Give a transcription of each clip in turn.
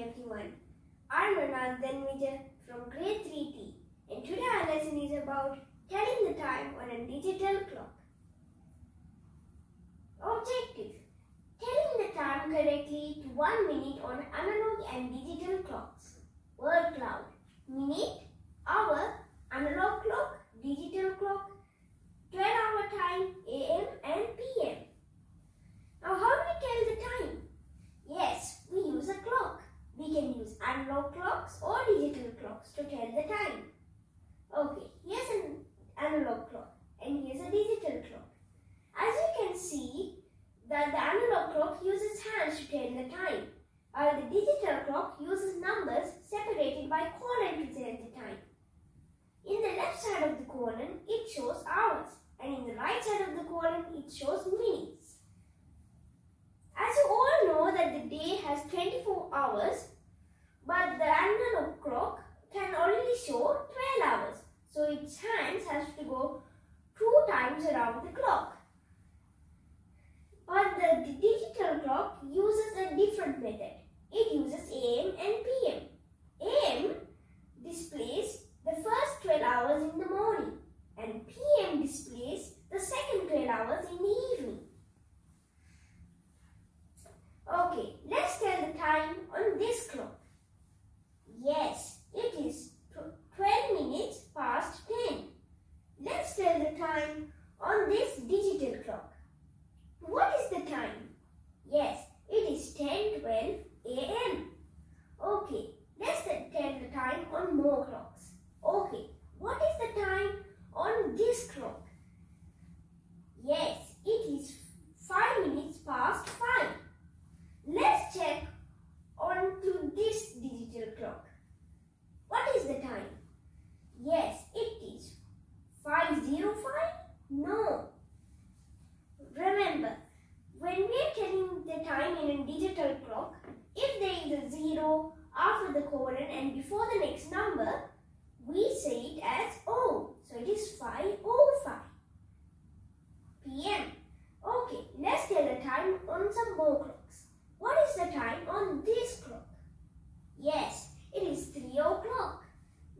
everyone. I'm Ronald Dhanvija from grade 3T and today our lesson is about telling the time on a digital clock. Objective Telling the time correctly to 1 minute on analog and digital clocks. Word cloud Minute, hour, analog clock, digital clock, 12 hour time, AM and PM. Now how do we tell the time? Yes, we use a clock. We can use analog clocks or digital clocks to tell the time. Okay, here's an analog clock and here's a digital clock. As you can see that the analog clock uses hands to tell the time while the digital clock uses numbers separated by colon to tell the time. In the left side of the colon, it shows hours and in the right side of the colon, it shows minutes. As you all know that the day has 24 hours, but the analog clock show 12 hours. So its hands has to go two times around the clock. But the digital clock uses a different method. It uses AM and PM. AM displays the first 12 hours in the morning and PM displays the second 12 hours in the evening. Okay, let's tell the time on this clock. Yes, it is 12 minutes past 10. Let's tell the time on this digital clock. What is the time? Yes, it is 10.12 am. Okay, let's tell the time on more clocks. Okay, what is the time on this clock? Yes, it is 5 minutes past 5. Let's check on to this digital clock. What is the time? Yes, it is 505? No. Remember, when we are telling the time in a digital clock, if there is a zero after the colon and before the next number, we say it as O. So it is 505 p.m. Okay, let's tell the time on some more clocks. What is the time on this clock? Yes, it is 3 o'clock.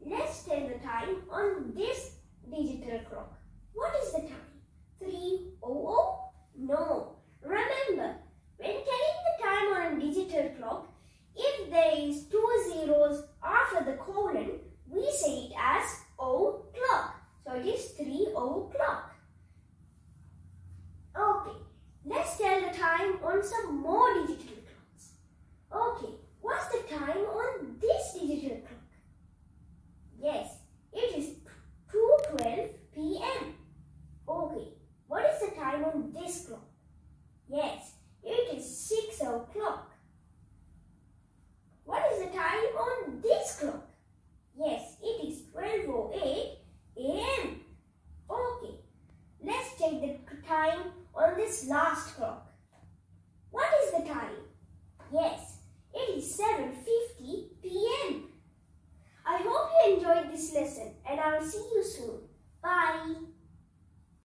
Let's tell the time on this digital clock. What is the time? Yes, it is 2.12 p.m. Okay, what is the time on this clock? Yes, it is 6 o'clock. What is the time on this clock? Yes, it is 12.08 a.m. Okay, let's check the time on this last clock. What is the time? Yes, it is 7.50 ursinho